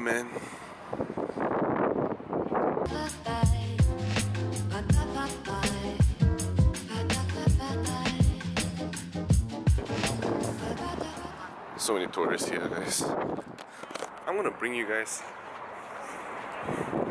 Man. So many tourists here, guys. I'm gonna bring you guys.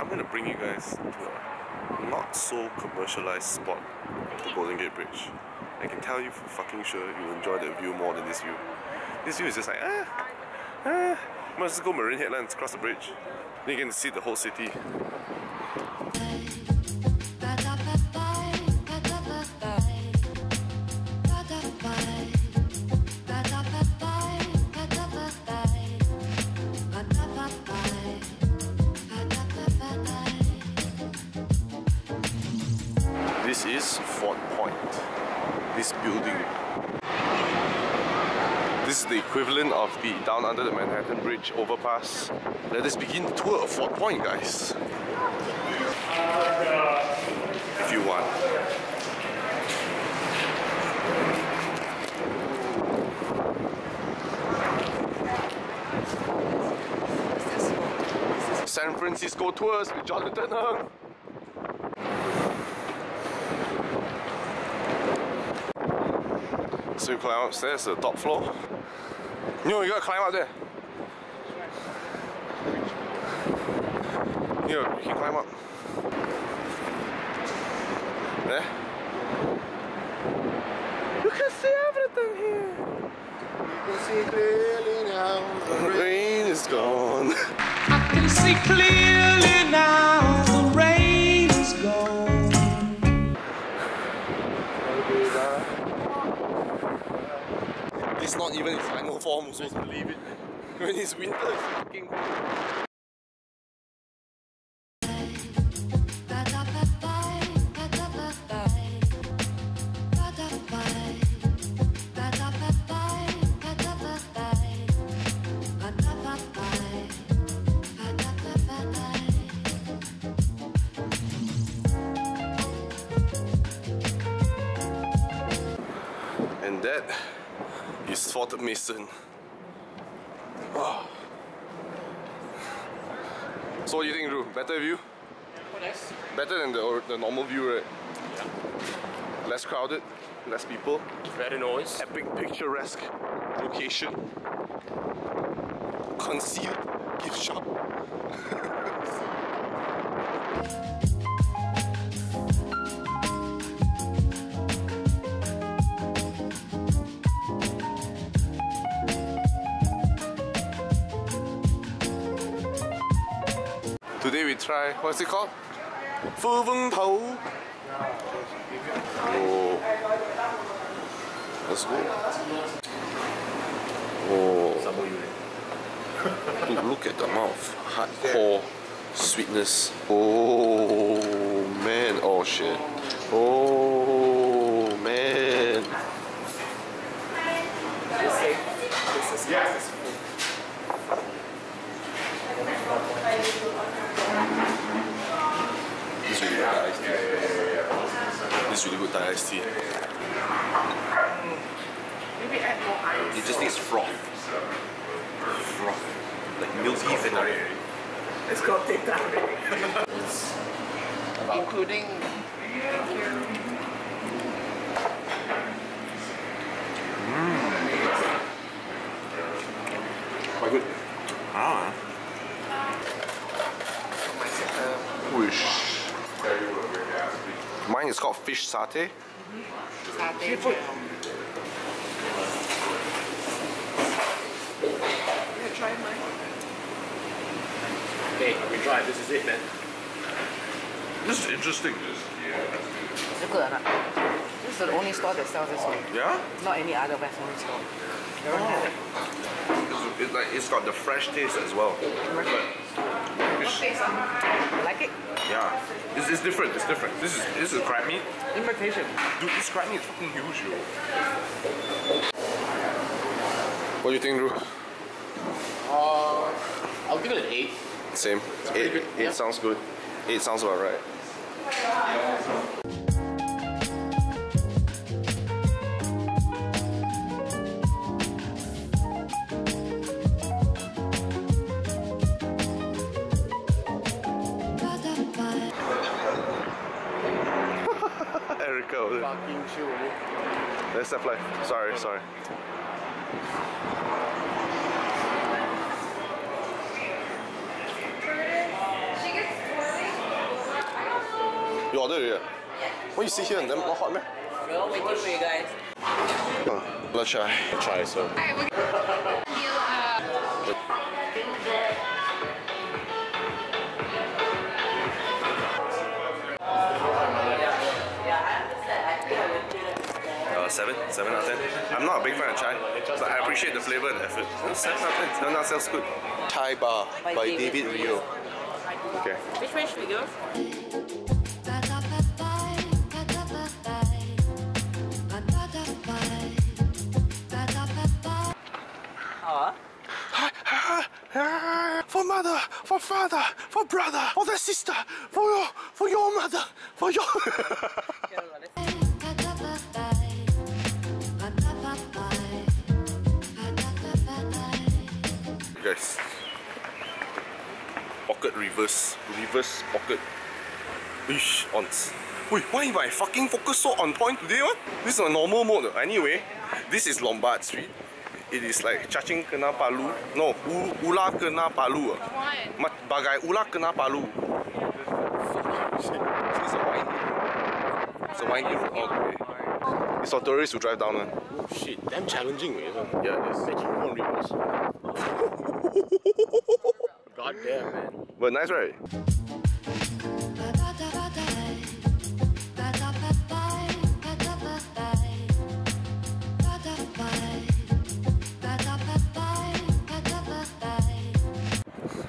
I'm gonna bring you guys to a not so commercialized spot of the Golden Gate Bridge. I can tell you for fucking sure you'll enjoy the view more than this view. This view is just like ah, ah. Must just go Marine Headlands, cross the bridge. Then you can see the whole city. This is Fort Point. This building. This is the equivalent of the down under the Manhattan Bridge overpass. Let us begin the tour of Fort Point, guys. If you want. San Francisco tours with Jonathan Ng. So you climb upstairs to the top floor. No, you gotta climb up there. Yeah, you can climb up. There. You can see everything here. You can see clearly now. The rain is gone. I can see clearly now It's not even its final form, so believe it. When it's winter, it's fucking cold. Fort Mason. Ah. So what do you think, Drew? Better view? Better than the, the normal view, right? Less crowded, less people. Better noise. Epic picturesque location. Concealed gift shop. Today we try, what's it called? Pho Vung Tao. Oh. Let's go. Oh. Dude, look at the amount of hardcore sweetness. Oh man. Oh shit. Oh man. This is really good Thai iced tea. This is really good Thai iced tea. Maybe add more ice. It just needs froth. Froth. Like milky vanilla. It's called Teh Tarik. Including Mine is called fish satay. seafood. try mine. Hey, we tried. This is it, man. This is interesting. Is it good or not? This is the only store that sells this one. Yeah? Not any other Western store. They it. It's, it's like it's got the fresh taste as well. But fish, You like it? yeah, it's, it's different. It's different. This is this is crab meat. Imitation. Dude, this crab meat is fucking huge, yo. What do you think, Drew? Uh, I'll give it an 8. Same. pretty Eight, good, eight yeah. sounds good. Eight sounds about right. fucking chill. Let's have life. Sorry, sorry. You ordered it? Yeah. Why you sit here and then not hot, man? We're waiting for you guys. Uh, let's try. Try so. Uh, seven, seven out of ten. I'm not a big fan of chai, but I appreciate the flavor and effort. Seven out of ten. Seven out sounds good. Chai Bar by, By David, David Rio. Okay. Which way should we go? For mother, for father, for brother, for the sister, for your, for your mother, for your. guys. Pocket reverse, reverse pocket. Ish, on. Wait, why my fucking focus so on point today? What? This is a normal mode. Anyway, this is Lombard Street. It is like cacing kena palu. No, u- ular kena palu. ah. Ma- Bagai ular kena palu. Shit. It's a wine. It's a wine road all the way. It's for tourists who drive down. Oh shit, damn challenging, man. Yeah, it is. Making your own reverse. God damn, man. But nice, right?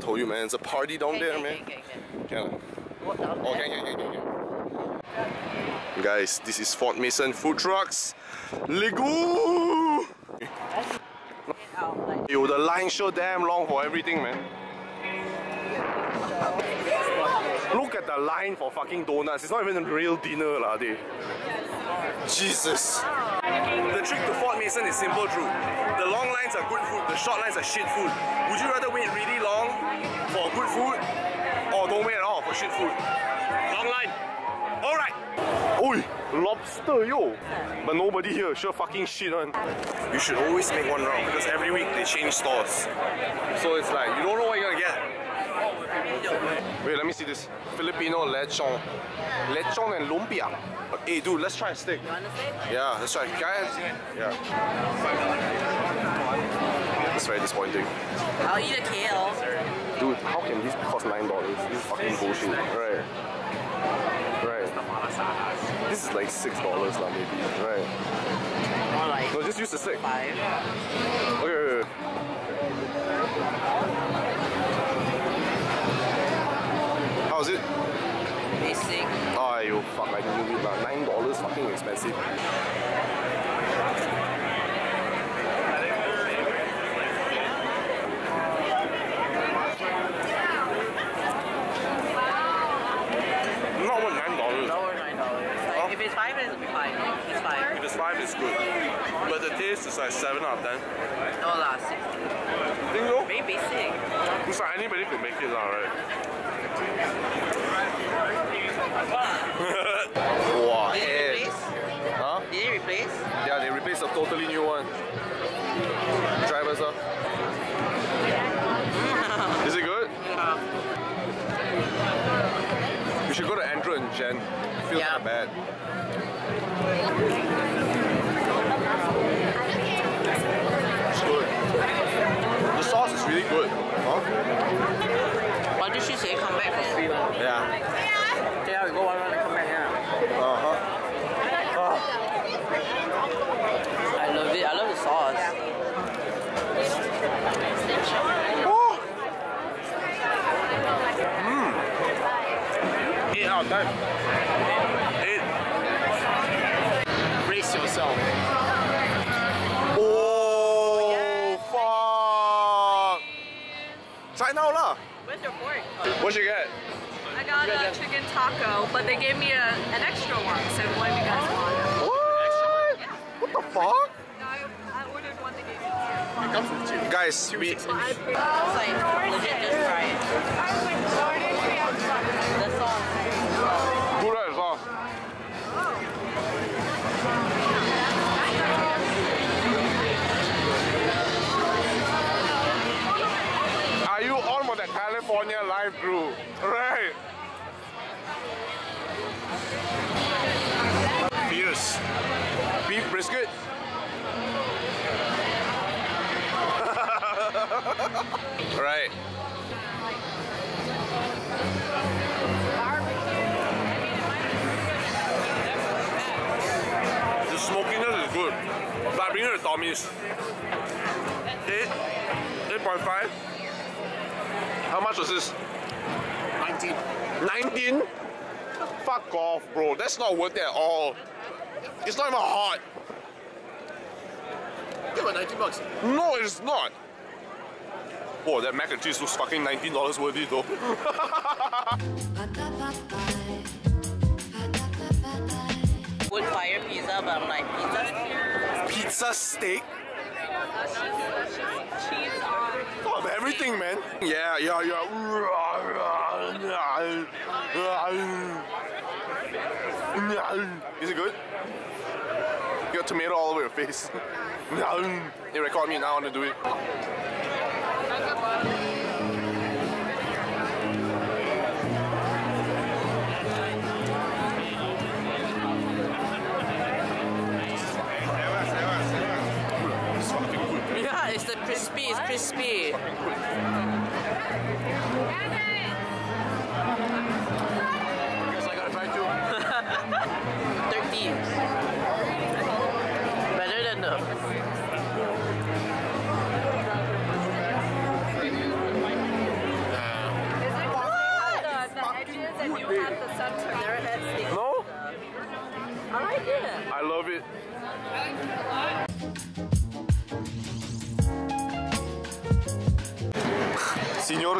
Told you, man, it's a party down there, man. Yeah. What down Oh, there? yeah, yeah, yeah, yeah, yeah. Guys, this is Fort Mason Food Trucks. Lego! Out, like, Yo, the line sure damn long for everything, man. Look at the line for fucking donuts. It's not even a real dinner, lah, they. Jesus. The trick to Fort Mason is simple, Drew. The long lines are good food, the short lines are shit food. Would you rather wait really long for good food or don't wait at all for shit food? Long line. Alright. Oi, lobster, yo. But nobody here, sure fucking shit one. You should always make one round because every week they change stores. So it's like, you don't know what you're gonna get. Wait, let me see this. Filipino lechon. Lechon and lumpia. Hey, dude, let's try a steak. you want to say? Yeah, let's try. Can I? Yeah. It's very disappointing. I'll eat a kale. Dude, how can this cost nine dollars? This is fucking bullshit. Right. Right. This is like six dollars lah, maybe. Right. Or like No, just use the stick. five. Okay, wait, wait. How's it? Basic. Oh, you fuck, I knew it lah. Nine dollars, fucking expensive. Not worth nine dollars. Lower nine dollars. Like, Huh? If it's five, it'll be fine. If it's five. If it's five, it's good. But the taste is like seven out of ten. No lah, six. Think so? Very basic. It's like anybody could make it lah, right? We should go to Andrew and Jen. I feel Yeah. kind of bad. It's good. The sauce is really good. Huh? What did she say? Come back for free. Yeah. Yeah, we go one round and come back. Yeah. Uh huh. I love it. I love the sauce. Oh. Eight out of ten. Eight. Brace yourself. Oh, fuck. Try now lah. Where's your fork? What'd you get? I got a chicken taco, but they gave me a, an extra one. so what do you guys want? What? What the fuck? No, I, I ordered one. They gave me two. It comes with two. Guys, we It's like legit Live crew. Right. Fierce. Beef brisket. right. The smokiness is good. But I bring it to Tommy's. 8, 8.5. How much was this? 19. 19? Fuck off, bro. That's not worth it at all. It's not even hot. Yeah, but 19 bucks. No, it's not. Oh, that mac and cheese was fucking $19 worthy though. Wood fire pizza, but I'm like, pizza? Pizza steak? Cheese on. Of everything, man. Yeah, yeah, yeah. Is it good? You got tomato all over your face. You record me now, I want to do it. The crispy. 13. Better than the.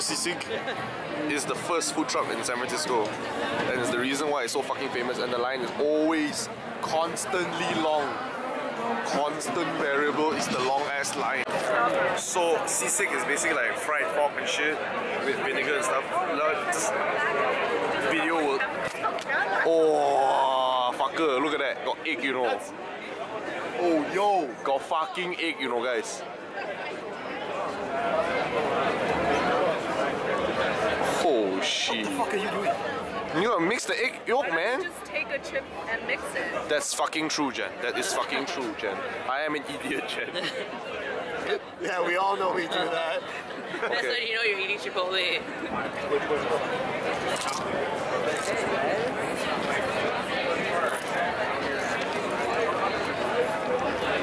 Senor Sisig is the first food truck in San Francisco. And it's the reason why it's so fucking famous. And the line is always constantly long. Constant variable is the long ass line. So sisig is basically like fried pork and shit with vinegar and stuff. Look, video will Oh, fucker, look at that. Got egg, you know. Oh, yo, got fucking egg, you know, guys. Oh, shit. What are you doing? You gotta mix the egg yolk, man. Just take a chip and mix it. That's fucking true, Jen. That is fucking true, Jen. I am an idiot, Jen. Yeah, we all know we do that. That's Okay. when you know you're eating Chipotle.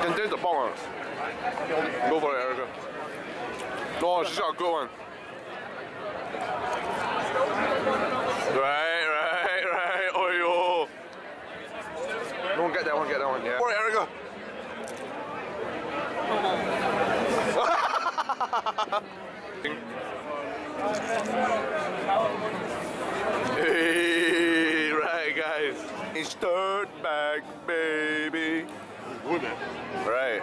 Can taste the pork one. Go for it, Erica. No, she's got a good one. Right, right, right. Oh, yo. Don't get that one, get that one. Yeah. For it, Erica. hey, right, guys. It's third back, baby. Good. Eh? Right.